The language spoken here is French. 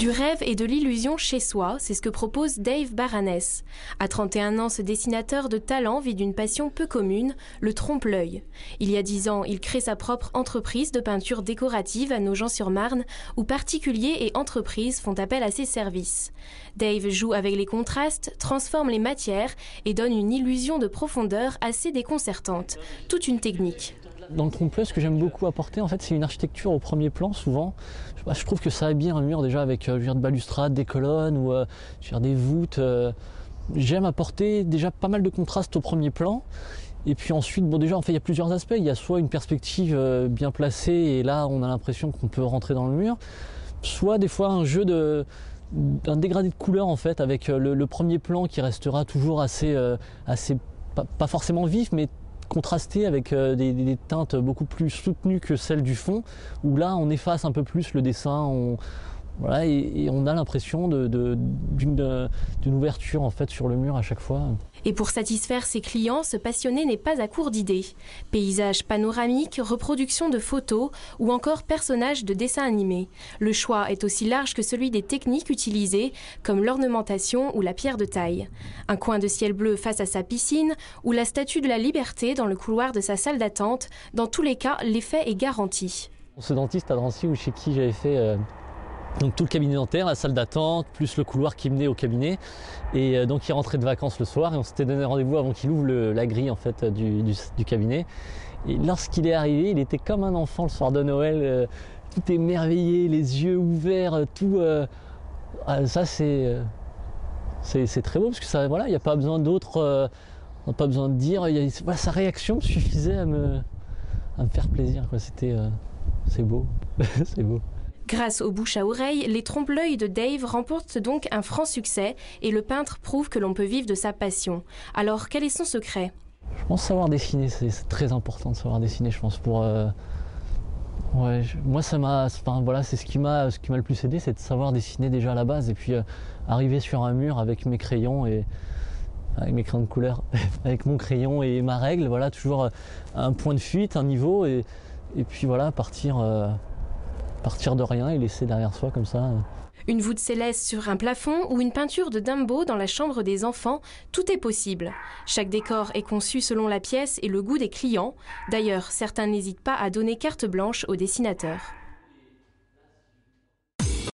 Du rêve et de l'illusion chez soi, c'est ce que propose Dave Baranes. À 31 ans, ce dessinateur de talent vit d'une passion peu commune, le trompe-l'œil. Il y a 10 ans, il crée sa propre entreprise de peinture décorative à Nogent-sur-Marne, où particuliers et entreprises font appel à ses services. Dave joue avec les contrastes, transforme les matières et donne une illusion de profondeur assez déconcertante. Toute une technique. Dans le trompe ce que j'aime beaucoup apporter, en fait, c'est une architecture au premier plan, souvent. Je trouve que ça habille un mur déjà avec euh, de balustrade, des colonnes ou euh, des voûtes. Euh. J'aime apporter déjà pas mal de contraste au premier plan. Et puis ensuite, bon déjà, en fait, il y a plusieurs aspects. Il y a soit une perspective bien placée et là, on a l'impression qu'on peut rentrer dans le mur. Soit des fois un jeu de d'un dégradé de couleurs en fait avec le, premier plan qui restera toujours assez assez pas forcément vif mais contrasté avec euh, des, teintes beaucoup plus soutenues que celles du fond, où là on efface un peu plus le dessin, voilà, et, on a l'impression d'une ouverture en fait sur le mur à chaque fois. Et pour satisfaire ses clients, ce passionné n'est pas à court d'idées. Paysages panoramiques, reproductions de photos ou encore personnages de dessins animés. Le choix est aussi large que celui des techniques utilisées, comme l'ornementation ou la pierre de taille. Un coin de ciel bleu face à sa piscine ou la statue de la liberté dans le couloir de sa salle d'attente, dans tous les cas, l'effet est garanti. Ce dentiste à Drancy ou chez qui j'avais fait euh, donc tout le cabinet dentaire, la salle d'attente, plus le couloir qui menait au cabinet. Et euh, donc il rentrait de vacances le soir et on s'était donné rendez-vous avant qu'il ouvre la grille en fait du, cabinet. Et lorsqu'il est arrivé, il était comme un enfant le soir de Noël, euh, tout émerveillé, les yeux ouverts, euh, tout. Ah, ça c'est c'est très beau parce que ça voilà, il n'y a pas besoin d'autre, pas besoin de dire. sa réaction suffisait à me à me faire plaisir. C'était c'est beau, c'est beau. Grâce aux bouches à oreille, les trompe-l'œil de Dave remportent donc un franc succès et le peintre prouve que l'on peut vivre de sa passion. Alors, quel est son secret? Je pense savoir dessiner, c'est très important de savoir dessiner, je pense, pour. Euh, ouais, moi, ça m'a. Enfin, voilà, c'est ce qui m'a ce qui m'a le plus aidé, c'est de savoir dessiner déjà à la base et puis euh, arriver sur un mur avec mes crayons et avec mes crayons de couleur, avec mon crayon et ma règle, voilà, toujours euh, un point de fuite, un niveau et, et puis voilà, partir partir de rien et laisser derrière soi comme ça. Une voûte céleste sur un plafond ou une peinture de Dumbo dans la chambre des enfants, tout est possible. Chaque décor est conçu selon la pièce et le goût des clients. D'ailleurs, certains n'hésitent pas à donner carte blanche aux dessinateurs.